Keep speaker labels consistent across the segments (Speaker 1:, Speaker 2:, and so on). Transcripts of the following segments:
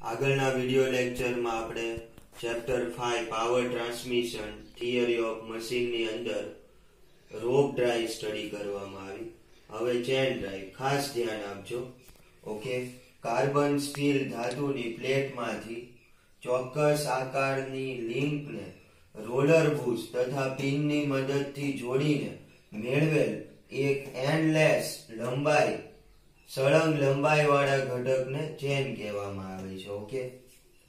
Speaker 1: આગળના વિડિયો લેક્ચરમાં આપણે chapter five power transmission theory of મશીનની અંદર રોપ ડ્રાઈવ સ્ટડી કરવામાં આવી. હવે ચેન ડ્રાઈવ ખાસ ધ્યાન આપજો. ઓકે કાર્બન સ્ટીલ ધાતુની પ્લેટમાંથી ચોક્કસ આકારની લિંકને રોલર બુશ તથા પિનની મદદથી જોડીને મેળવેલ એક એન્ડલેસ લંબાઈ સળંગ લંબાઈ વાળા ઘટકને ચેન કહેવામાં આવે છે. ઓકે?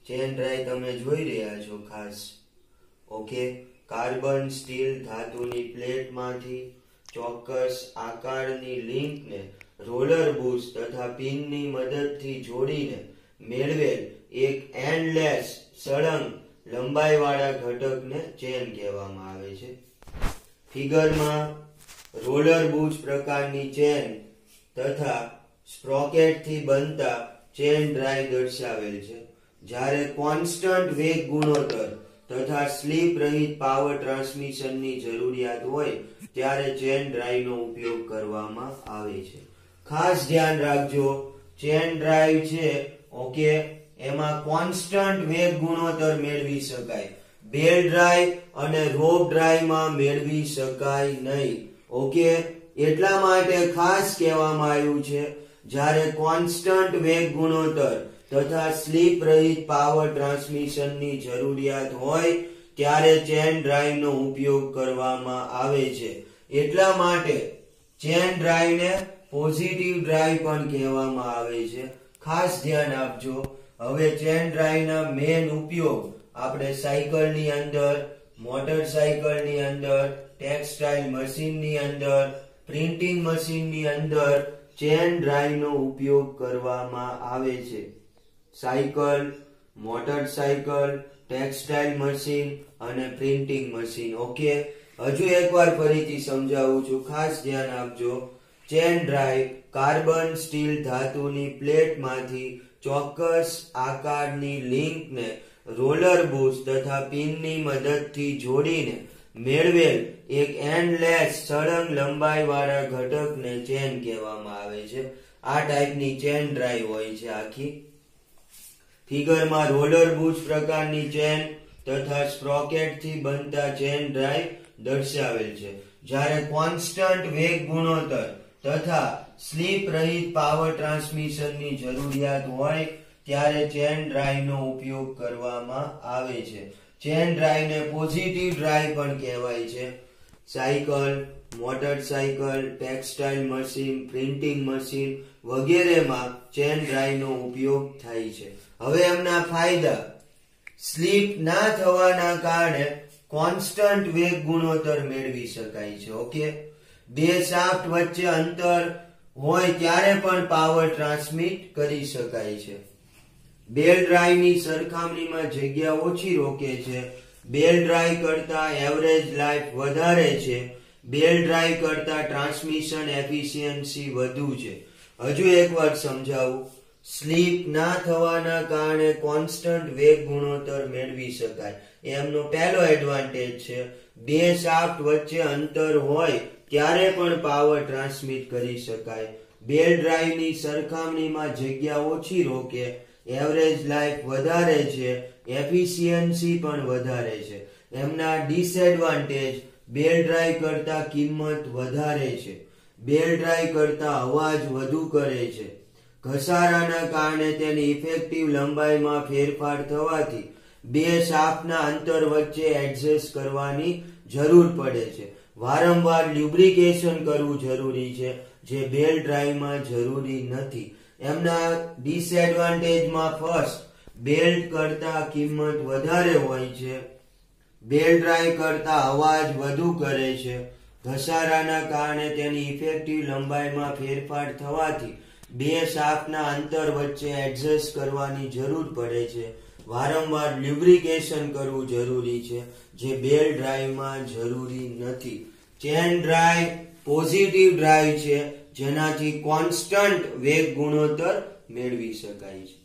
Speaker 1: ચેન ડ્રાઈવ તમે જોઈ રહ્યા છો ખાસ. ઓકે? કાર્બન, સ્ટીલ, ધાતુની પ્લેટમાંથી ચોક્કસ આકારની લિંકને રોલર બુશ તથા પિનની મદદથી જોડીને મેળવેલ એક એન્ડલેસ સળંગ લંબાઈવાળા ઘટકને ચેન કહેવામાં આવે છે. ફિગરમાં રોલર બુશ પ્રકારની ચેન તથા સ્પ્રોકેટથી બનતા ચેન ડ્રાઈવ દર્શાવેલ છે. જ્યારે કોન્સ્ટન્ટ વેગ ગુણોત્તર તથા સ્લીપ રહિત પાવર ટ્રાન્સમિશનની જરૂરિયાત હોય, ત્યારે ચેન ડ્રાઈવનો ઉપયોગ કરવામાં આવે છે. ખાસ ધ્યાન રાખજો, ચેન ડ્રાઈવ છે, ઓકે, એમાં કોન્સ્ટન્ટ વેગ ગુણોત્તર મેળવી શકાય. બેલ ડ્રાઈવ અને રોપ ડ્રાઈવમાં મેળવી શકાય નહીં, ઓકે? એટલા માટે ખાસ કહેવામાં આવ્યું છે જ્યારે કોન્સ્ટન્ટ વેગ ગુણોત્તર તથા સ્લીપ રહિત પાવર ટ્રાન્સમિશનની જરૂરિયાત હોય, ત્યારે ચેન ડ્રાઈવનો ઉપયોગ કરવામાં આવે છે. એટલા માટે ચેન ડ્રાઈવને પોઝિટિવ ડ્રાઈવ પણ કહેવામાં આવે છે. ખાસ ધ્યાન આપજો. હવે ચેન ડ્રાઈવના મેન ઉપયોગ આપણે સાયકલની અંદર, મોટરસાયકલની અંદર, ટેક્સટાઇલ મશીનની અંદર, પ્રિન્ટિંગ મશીનની અંદર ચેન ડ્રાઈવનો ઉપયોગ કરવામાં આવે છે. સાયકલ, મોટરસાયકલ, ટેક્સટાઇલ મશીન અને પ્રિન્ટિંગ મશીન. ઓકે? હજુ એકવાર ફરીથી સમજાવું છું. ખાસ ધ્યાન આપજો. ચેન ડ્રાઈવ કાર્બન સ્ટીલ ધાતુની પ્લેટમાંથી ચોક્કસ આકારની લિંકને રોલર બુશ તથા પિનની મદદથી જોડીને મેળવેલ એક એન્ડલેસ સળંગ લંબાઈ વાળા ઘટકને ચેન કહેવામાં આવે છે. આ ટાઈપની ચેન ડ્રાઈવ હોય છે આખી. ફિગરમાં રોલર બુચ પ્રકારની ચેન તથા સ્પ્રોકેટથી બનતા ચેન ડ્રાઈવ દર્શાવેલ છે. જ્યારે કોન્સ્ટન્ટ વેગ ગુણોત્તર તથા સ્લીપ રહિત પાવર ટ્રાન્સમિશનની જરૂરિયાત હોય, ત્યારે ચેન ડ્રાઈવનો ઉપયોગ કરવામાં આવે છે. ચેન ડ્રાઈવને પોઝિટિવ ડ્રાઈવ પણ કહેવાય છે. Cycle, motorcycle, textile machine, printing machine વગેરેમાં ચેન ડ્રાઈવનો ઉપયોગ થાય છે. હવે એમના ફાયદા. સ્લીપ ના થવાના કારણે કોન્સ્ટન્ટ વેગ ગુણોત્તર મેળવી શકાય છે, ઓકે? બે શાફ્ટ વચ્ચે અંતર હોય ત્યારે પણ પાવર ટ્રાન્સમિટ કરી શકાય છે. બેલ ડ્રાઈવની સરખામણીમાં જગ્યા ઓછી રોકે છે. બેલ ડ્રાઈવ કરતા એવરેજ લાઈફ વધારે છે. બેલ ડ્રાઈવ કરતા ટ્રાન્સમિશન એફિશિયન્સી વધુ છે. હજુ એક વાત સમજાવું. સ્લીપ ના થવાના કારણે કોન્સ્ટન્ટ વેગ ગુણોત્તર મેળવી શકાય. એમનો પહેલો એડવાન્ટેજ છે. બે શાફ્ટ વચ્ચે અંતર હોય ત્યારે પણ પાવર ટ્રાન્સમિટ કરી શકાય. બેલ ડ્રાઈવની સરખામણીમાં જગ્યા ઓછી રોકે. એવરેજ લાઈફ વધારે છે એફિશિયન્સી પણ વધારે છે. એમના ડિસએડવાન્ટેજ બેલ ડ્રાઈવ કરતા કિંમત વધારે છે. બેલ ડ્રાઈવ કરતા અવાજ વધુ કરે છે. ઘસારાના કારણે તેની ઇફેક્ટિવ લંબાઈમાં ફેરફાર થવાથી બે શાફ્ટના અંતર વચ્ચે એડજસ્ટ કરવાની જરૂર પડે છે. વારંવાર લ્યુબ્રિકેશન કરવું જરૂરી છે, જે બેલ ડ્રાઈવમાં જરૂરી નથી. એમના ડિસએડવાન્ટેજમાં ફર્સ્ટ બેલ્ટ કરતા કિંમત વધારે હોય છે. બેલ ડ્રાઈવ કરતા અવાજ વધુ કરે છે. ઘસારાના કારણે તેની ઇફેક્ટિવ લંબાઈમાં ફેરફાર થવાથી બે શાફ્ટના અંતર વચ્ચે એડજસ્ટ કરવાની જરૂર પડે છે. વારંવાર લ્યુબ્રિકેશન કરવું જરૂરી છે, જે બેલ ડ્રાઈવમાં જરૂરી નથી. ચેન ડ્રાઈવ પોઝિટિવ ડ્રાઈવ છે. જેનાથી કોન્સ્ટન્ટ વેગ ગુણોત્તર મેળવી શકાય છે.